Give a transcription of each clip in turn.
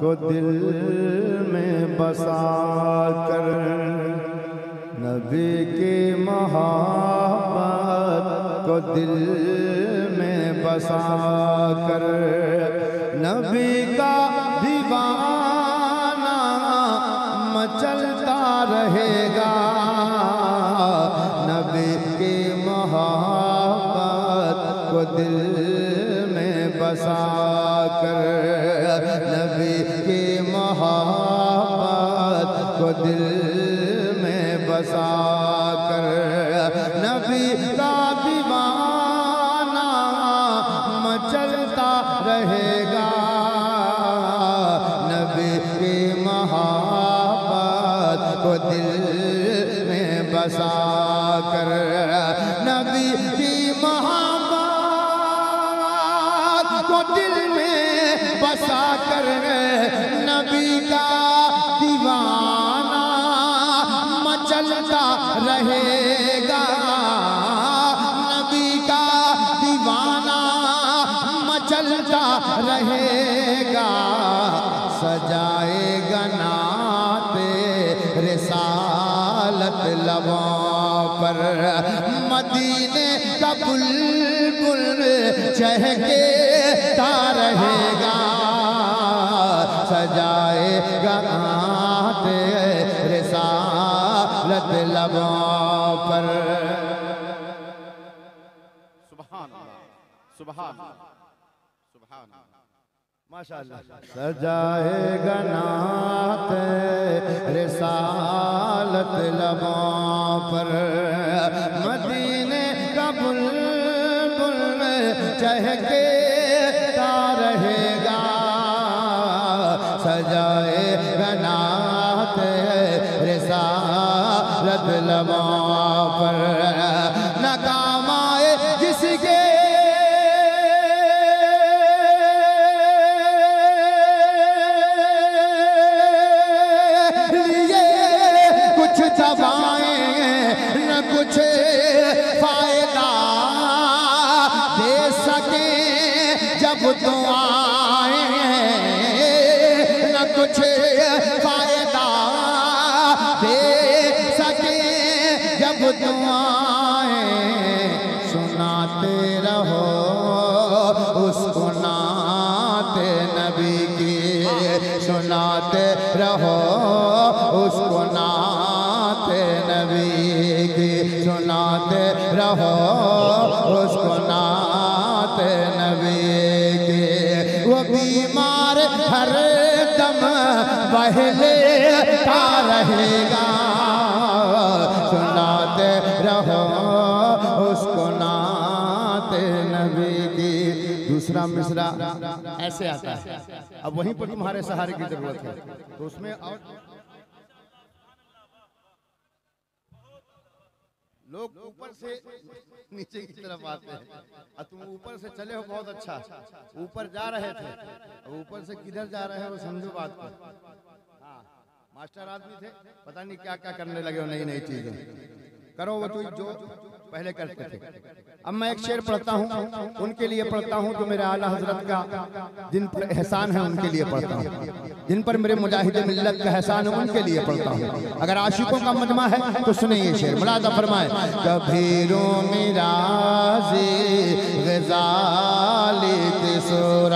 को दिल में बसा कर। नबी की मोहब्बत को दिल में बसा कर। नबी का दीवाना मचलता रहेगा। नबी की मोहब्बत को दिल में बसा कर। नबी की मोहब्बत को दिल में बसा कर। नबी का दीवाना मचलता रहेगा। नबी की मोहब्बत को दिल में बसा कर। बसा कर नबी का दीवाना मचलता रहेगा। नबी का दीवाना मचलता रहेगा। सजाएगा नाते रिसालत लबों पर मदीने का बुलबुल चहके ता रहेगा। सजाएगा नाते रिसालत लबों पर। सुबह अल्लाह सुभान अल्लाह सुभान अल्लाह माशाअल्लाह सजाएगा नात रिसालत लबों पर। मदीने का बुलबुल चहके ता रहेगा। सजाएगा नात रिसालत लबों पर। सुनाते रहो, उसको नाते नबी की सुनाते रहो, उसको नाते नबी की। वो बीमार हर दम पहले का रहेगा। दूसरा मिसरा ऐसे आता है। अब वहीं पर तुम्हारे सहारे की ज़रूरत है। तो उसमें और लोग ऊपर से नीचे की तरफ़ आते हैं। और तुम ऊपर से चले हो, बहुत अच्छा। ऊपर जा रहे थे ऊपर से किधर जा रहे हो समझो बात को। हाँ मास्टर आदमी थे, पता नहीं क्या क्या करने लगे हो नई नई चीज़ें। करो वो तुम जो पहले करते थे। अब मैं एक शेर पढ़ता हूँ उनके लिए पढ़ता हूँ जो मेरे आला हज़रत का जिन पर एहसान है उनके लिए पढ़ता हूँ। जिन पर मेरे मुजाहिद मिल्लत का एहसान है उनके लिए पढ़ता हूँ। अगर आशिकों का मजमा है तो सुने ये शेर मुलाजा फरमाए कभी रो सुरात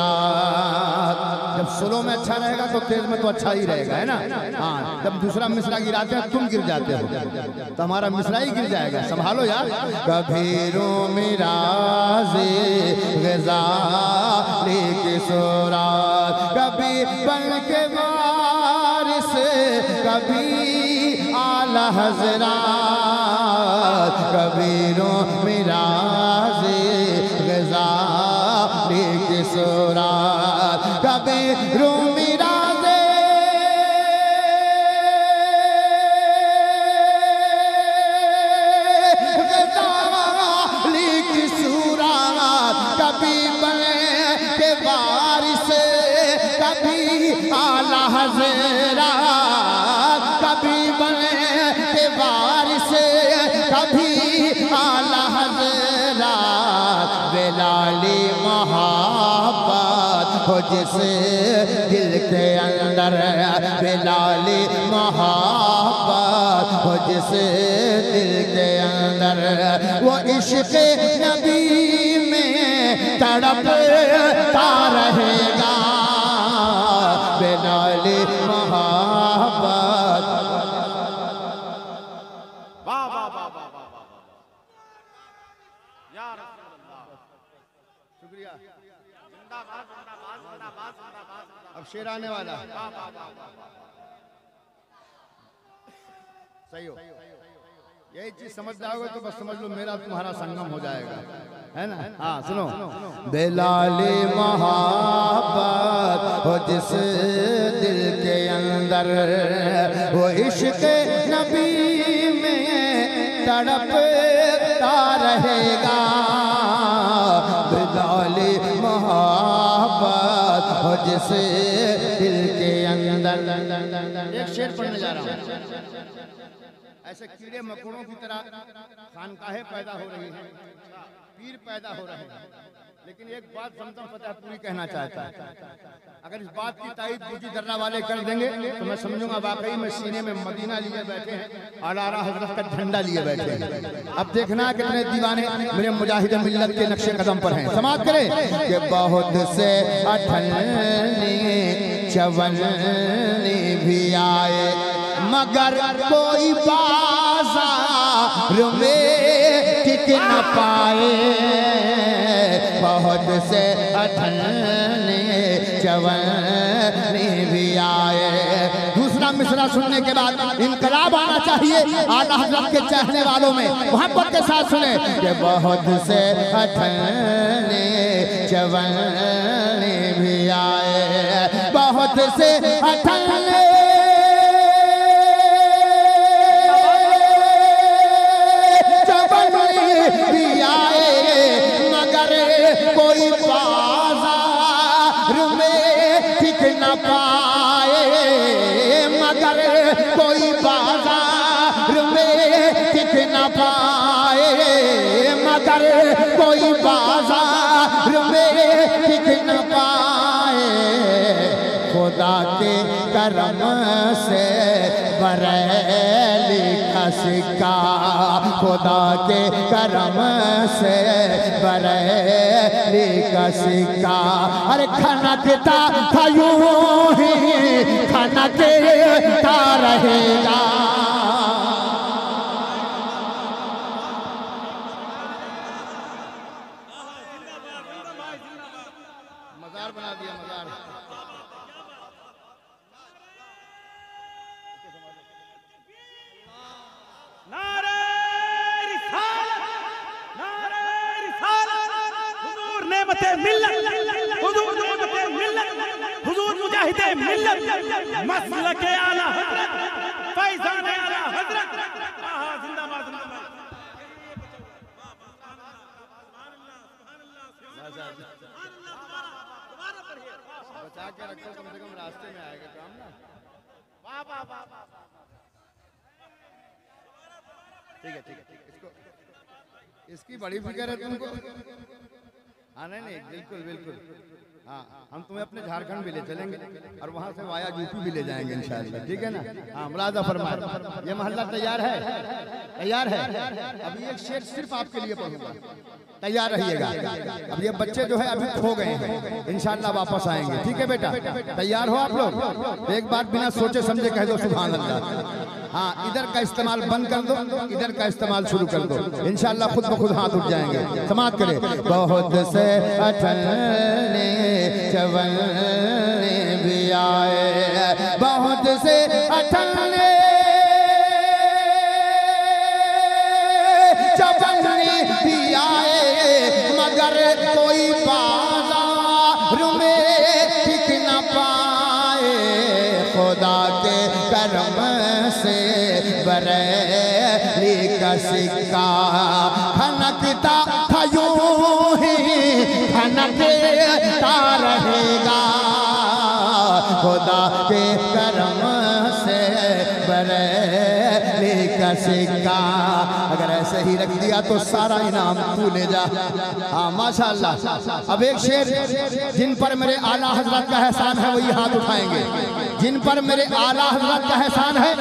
जब सोलो में अच्छा रहेगा तो तेज में तो अच्छा ही रहेगा, है ना? हाँ जब दूसरा मिश्रा गिराते हैं, तुम गिर जाते हो। तो हमारा मिसरा ही गिर जाएगा, संभालो यार। कभी रो मिराजी गजाली की कभी बन के वारिस, कभी आला हजरा कभी रो कभी रो की सुरात कभी बने के बारिश कभी आला हजरा। हो जिसे दिल के अंदर बिलाली मोहब्बत, हो जिसे दिल के अंदर वो इश्क नबी में तड़पता रहेगा। शेर आने वाला। सही हो। यही चीज़ समझ जाओगे तो बस समझ लो, मेरा तुम्हारा संगम हो जाएगा। है ना? हाँ सुनो। बिलाली मोहब्बत हो जिस दिल के अंदर, वो इश्क नबी में तड़पता रहेगा। बिलाली मोहब्बत हो जिस एक शेर पढ़ने जा रहा हूँ। ऐसे कीड़े मकोड़ों की तरह खानकाहें पैदा हो रही हैं, पीर पैदा हो रहे हैं। लेकिन एक बात समझम फतेह पूरी कहना चाहता है। अगर इस बात की तारीफ़ दूसरी दर्रा वाले कर देंगे तो मैं समझूँगा वाकई में सीने में मदीना लिए बैठे हैं अलारा हज़रत का झंडा लिए बैठे हैं। अब देखना कितने दीवाने मेरे मुजाहिद मिल्लत के नक्शे कदम पर हैं। समाप्त करें। कि बहुत से अठन्नी चवन्नी भी आए, मगर कोई बाज़ार में न पाए। बहुत से अठन्नी चवन्नी भी आए। दूसरा मिसरा सुनने के बाद इनकलाब आना चाहिए आला हज़रत के चाहने वालों में। मोहब्बत के साथ सुने कि बहुत से अठन्नी चवन्नी भी आए। बहुत से सिक्का खुदा के करम से बरेली का। सिक्का अरे खनकता था यूँ ही खनकता रहेगा। मिल्लत आला हज़रत फैजान आला, हज़रत। आहा, जिंदाबाद जिंदाबाद। बचा के रखो कम से कम रास्ते में आएगा काम ना वाह वाह वाह ठीक है ठीक है ठीक है। इसको इसकी बड़ी फ़िक्र है तुमको? हाँ नहीं नहीं, बिल्कुल बिल्कुल। हाँ हम तुम्हें अपने झारखंड भी ले चलेंगे और वहाँ से वाया यूपी भी ले जाएँगे इंशाल्लाह, ठीक है ना? हाँ मुलाजा फरमाए। ये मोहल्ला तैयार है? तैयार है? अभी एक शेर सिर्फ़ आपके लिए पढ़ूँगा। तैयार रहिएगा। अब ये बच्चे जो है अभी खो गए हैं। इंशाल्लाह वापस आएँगे, ठीक है बेटा? तैयार हो आप लोग? एक बार बिना सोचे समझे कह दो सुभान अल्लाह हाँ इधर का इस्तेमाल बंद कर दो, इधर का इस्तेमाल शुरू कर दो। इंशाल्लाह खुद ब खुद हाथ उठ जाएँगे। समाप्त करें। बहुत से अठन्नी चवन्नी भी आए, बहुत से अठन्नी चवन्नी भी आए, मगर कोई बाज़ार में टिक न पाए। खुदा के करम से बरेली का सिक्का, खनकता था खुदा के करम से बरेली का सिक्का। अगर ऐसे ही रख दिया तो सारा इनाम तू ले जा। हाँ माशाल्लाह। अब एक शेर, जिन पर मेरे आला हज़रत का एहसान है, वही हाथ उठाएँगे। जिन पर मेरे आला हज़रत का एहसान है,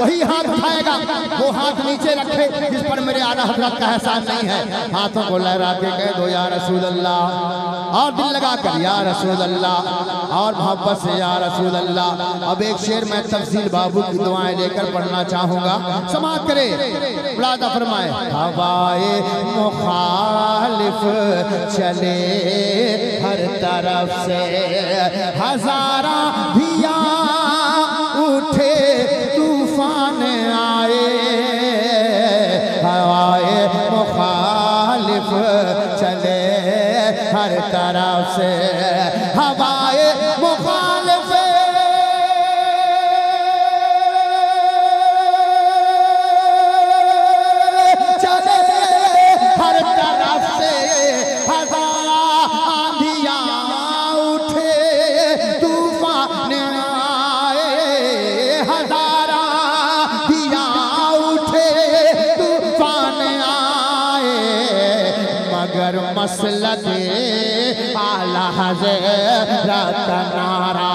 वही हाथ उठाएगा। वो हाथ नीचे रखे, जिस पर मेरे आला हज़रत का एहसान नहीं है। हाथों को लहरा के कह दो, या रसूल अल्लाह और दिल लगा कर या रसूल अल्लाह और मोहब्बत से, या रसूल अल्लाह अब एक शेर मैं तफसील बाबू की दुआएँ लेकर पढ़ना चाहूँगा। समाप्त करे। मुलादा फरमाए, हवाए मुखालिफ चले हर तरफ़ से। हजारा धिया हर तरफ़ से। मगर मसलक आला हज़रत नारा।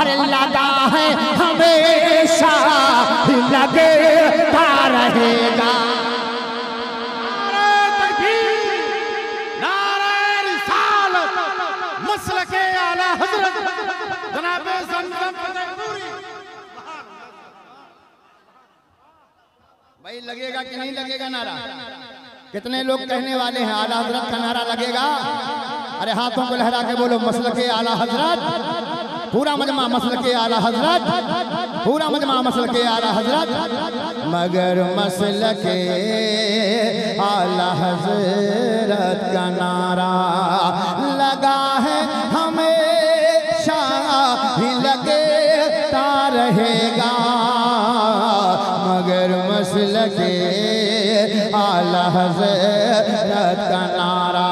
अरे लगा है हमेशा लगता रहेगा। भाई, लगेगा कि नहीं लगेगा नारा? कितने लोग कहने वाले हैं, आला हज़रत का नारा लगेगा? अरे हाथों को लहरा के बोलो मसल के आला हज़रत। पूरा मजमा मसल के आला हज़रत। पूरा मजमा मसल के आला हज़रत। मगर मसल के आला हज़रत का नारा लगा है, हमेशा ही लगता रहेगा। मगर मसल के आला हज़रत का नारा।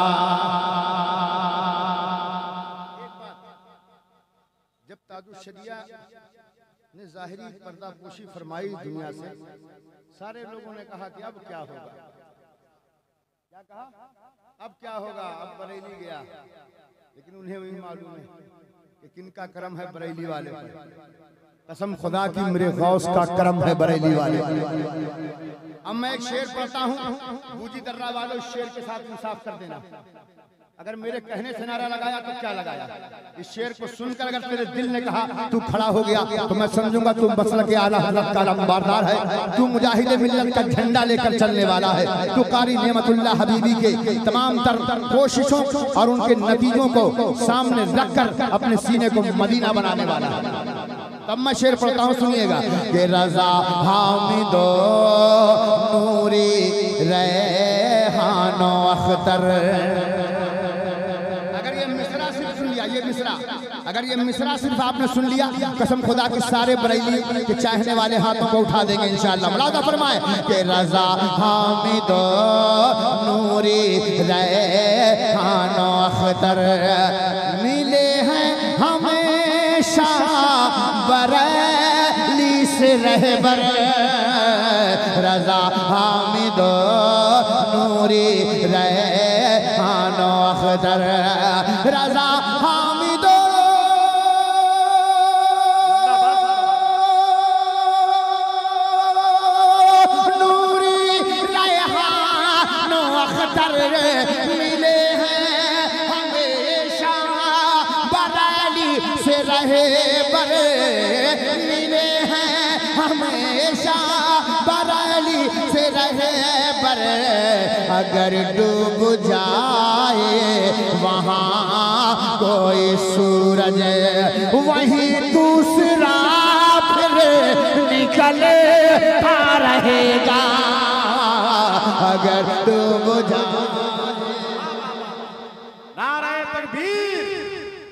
जब ताजुशरिया ने जाहिरी पर्दा पोशी फरमाई दुनिया से, सारे लोगों ने कहा कि अब क्या होगा? क्या कहा? अब क्या होगा? अब बरेली गया। लेकिन उन्हें वही मालूम है कि किनका कर्म है बरेली वाले कसम खुदा की, मेरे गौस का कर्म है बरेली वाले। अब मैं एक शेर पढ़ता हूँ। बूजी दर्रा वालों शेर के साथ इंसाफ कर देना। अगर मेरे कहने से नारा लगाया तो क्या लगाया? इस शेर को सुनकर अगर तेरे दिल ने कहा, तू खड़ा हो गया तो मैं समझूँगा तू मसल के आला हज़रत का लंबारदार है। तू मुजाहिद मिल्लत का झंडा लेकर चलने वाला है। तू कारी नेमतुल्लाह हबीबी के तमाम तर कोशिशों और उनके नतीजों को सामने रखकर अपने सीने को मदीना बनाने वाला है। तब मैं शेर पढ़ता हूँ, सुनिएगा। कि रजा हामिदो नूरी रेहानो अख्तर। अगर ये मिसरा सिर्फ़ सुन लिया, ये अगर ये मिसरा सिर्फ़ आपने सुन लिया, कसम खुदा के सारे बरेली के चाहने वाले हाथों को उठा देंगे इंशाल्लाह। मुलादा फरमाए कि रजा हामिदो नूरी रेहानो अख्तर। बरेली से रहबर। रजा हामिदो नूरी रेहानो अखदर रजा रहे बर मिले हैं, हमेशा बरेली से रहे बर अगर डूब जाए, वहाँ कोई सूरज, वहीं दूसरा फिर निकलता रहेगा। अगर डूब जाए नारे तकबीर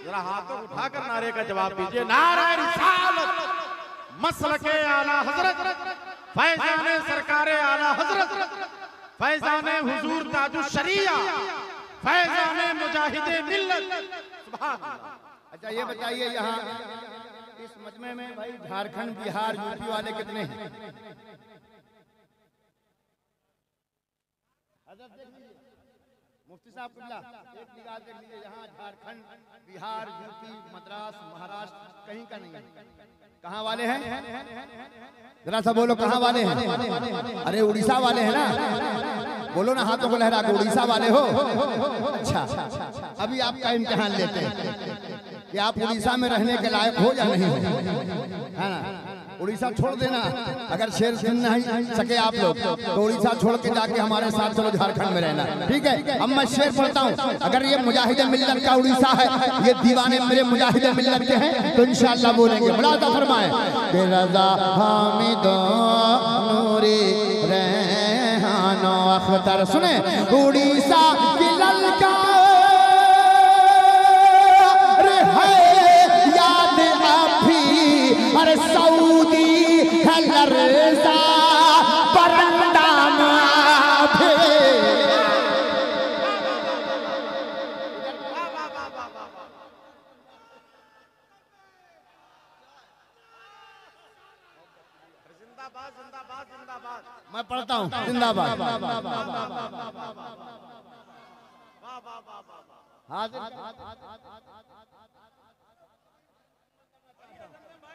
जरा हाथों को उठाकर नारे का जवाब दीजिए। नारे रिसालत मसलके आला हज़रत। फैजान सरकारे आला हज़रत। फैजान हुजूर ताजु शरिया। फैजान मुजाहिदे मिल्लत। अच्छा ये बताइए यहाँ इस मजमे में भाई झारखंड बिहार यूपी वाले कितने हैं? हज़रत देख लीजिए मुफ्ती साहब कुल्ला एक निगाह देख लीजिए, यहाँ झारखंड, बिहार, यूपी, मद्रास, महाराष्ट्र, कहीं का नहीं है। कहाँ वाले हैं? जरा सा बोलो, कहाँ वाले हैं? अरे, उड़ीसा वाले हैं ना? बोलो ना, हाथों को लहरा के उड़ीसा वाले हो। अच्छा अभी आपका इम्तिहान लेते हैं कि आप उड़ीसा में रहने के लायक हो या नहीं है ना? उड़ीसा छोड़ देना। अगर शेर सुन नहीं सके आप लोग तो उड़ीसा छोड़ के जाके हमारे साथ चलो झारखंड में रहना। ठीक है? अब मैं शेर पढ़ता हूँ। अगर ये मुजाहिद मिल्लत का उड़ीसा है, ये दीवाने मेरे मुजाहिद मिल्लत के हैं तो इंशाल्लाह बोलेंगे। मुलाजा फरमाए रजा अख्तर। सुने, उड़ीसा की ललकार है, याद अरे सऊदी मैं पढ़ता हूँ। जिंदाबाद।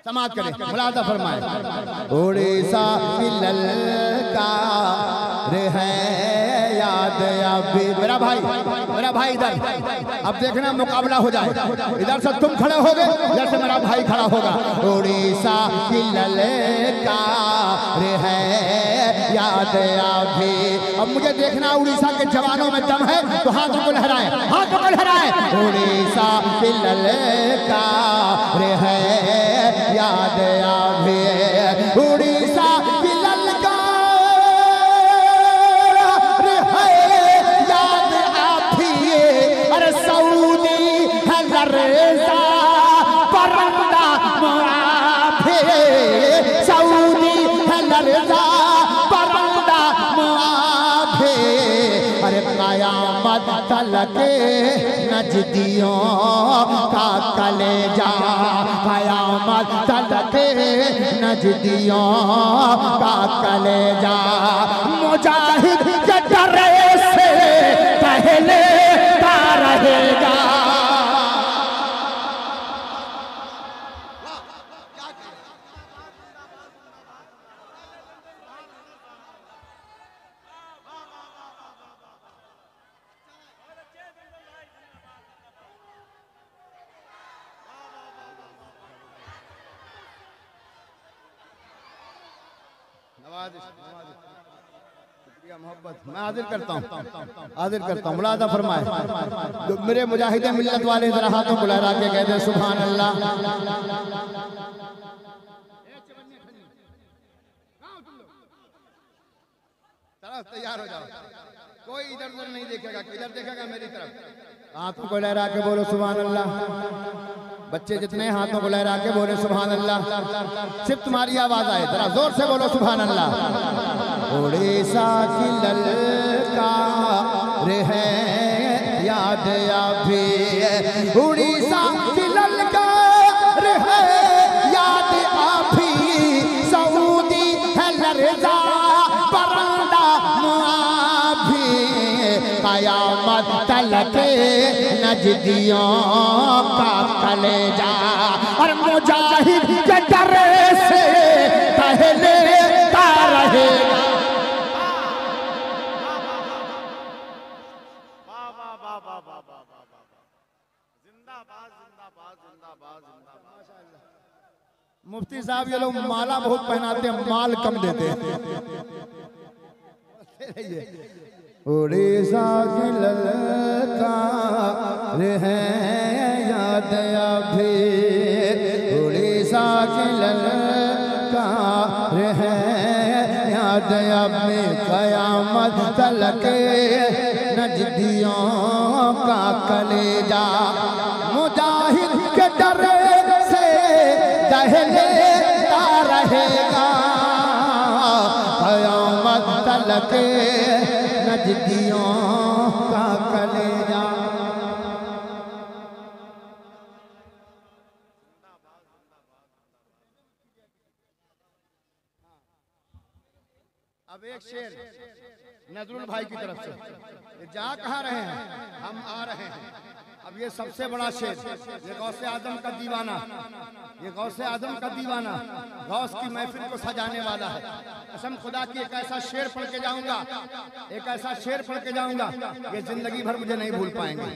समाज करें मुलादा फरमाए। उड़ीसा मिलल का है याद अभी। मेरा भाई मेरा भाई इधर। अब देखना मुकाबला हो जाए। इधर से तुम खड़े होगे इधर से मेरा भाई खड़ा होगा। उड़ीसा की ललकार है, याद अभी। अब मुझे देखना उड़ीसा के जवानों में दम है तो हाथों को लहराए, हाथों को लहराए। उड़ीसा की ललकार है, याद आवे कयामत तलके नजदियों का कलेजा कयामत तलके नजदियों का कलेजा मुजाहिद के डरे से पहले मैं हाजिर करता हूँ। हाजिर करता हूँ। मुलादा फरमाए। जो मेरे मुजाहिद मिल्लत वाले जरा हाथों लहरा के कहते हैं सुभान अल्लाह तैयार हो जाओ। कोई इधर उधर नहीं देखेगा किधर देखेगा मेरी तरफ़? हाथों को लहरा के बोलो सुभान अल्लाह बच्चे जितने हाथों को लहरा के बोले सुभान अल्लाह सिर्फ़ तुम्हारी आवाज़ आए जरा ज़ोर से बोलो सुभान अल्लाह उड़ीसा की ललकार है याद अभी उड़ीसा की ललकार है याद अभी सऊदी है लरजा परंदा मुआफी कयामत तलके नजदियों का कलेजा। और मुजाहिद के डरे से पहले मुफ्ती साहब, ये लोग माला बहुत पहनाते हैं, माल कम देते उड़ीसा की ललकार है याद अभी उड़ीसा की ललकार है याद अभी कयामत तलके, नजदियों का कलेजा। टहलता रहेगा। कयामत तलक नजदियों का कलेजा। अब एक शेर, नजरुल भाई की तरफ़ से। जा कहा रहे हैं? हम आ रहे हैं। अब ये सबसे बड़ा शेर, ये गौसे आज़म का दीवाना, ये गौसे आज़म का दीवाना, गौस की महफिल को सजाने वाला है। कसम खुदा की एक ऐसा शेर पढ़ के जाऊँगा, एक ऐसा शेर पढ़ के जाऊँगा, ये ज़िंदगी भर मुझे नहीं भूल पाएँगे।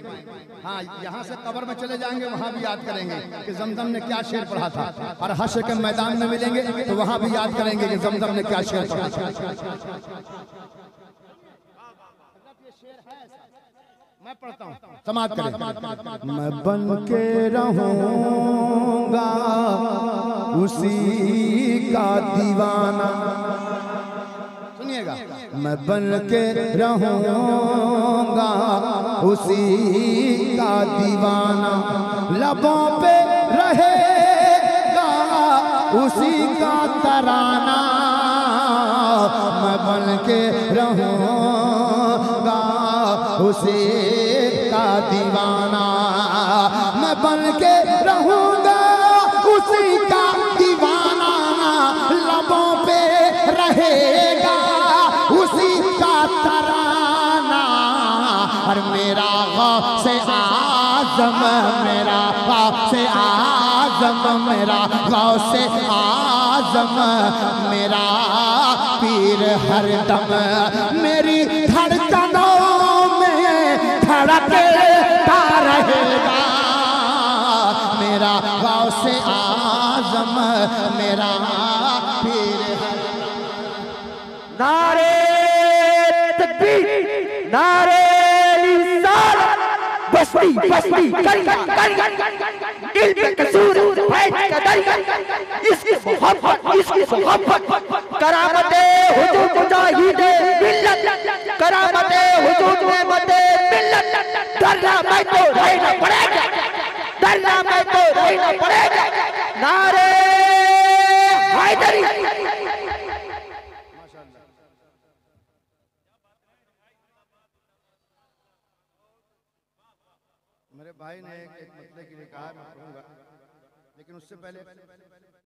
हाँ यहाँ से कबर में चले जाएँगे, वहाँ भी याद करेंगे कि जमजम ने क्या शेर पढ़ा था। और हश्र के मैदान में मिलेंगे तो वहाँ भी याद करेंगे कि जमजम ने क्या शेर पढ़ा था। मैं पढ़ता हूँ। समाज करें। मैं बन के रहूँगा उसी का दीवाना। सुनिएगा। मैं बन के रहूँगा उसी का दीवाना। लबों पे रहेगा उसी का तराना। मैं बन के रहूँगा उसी का दीवाना। मैं बन के रहूँगा उसी का दीवाना। लबों पे रहेगा उसी का तराना। और मेरा से आज़म, मेरा से आज़म, मेरा से आज़म। मेरा पीर हर दम मेरी में धड़कता रहेगा मेरा गाँव से आज़म मेरा पीर नारे तकबीर नारे बस्ती बस्ती करिया करिया इल्म कसूर फैज का दरिया इसकी मोहब्बत इसकी मोहब्बत। करामते हुजूर मुजाहिद मिल्लत। करामते हुजूर नेमत मिल्लत। डरना मैं तो रहना पड़ेगा। डरना मैं तो रहना पड़ेगा। नारे हैदरी मेरे भाई ने एक, मतलब मतले के लिए कहा मैं पढ़ूँगा। लेकिन उससे पहले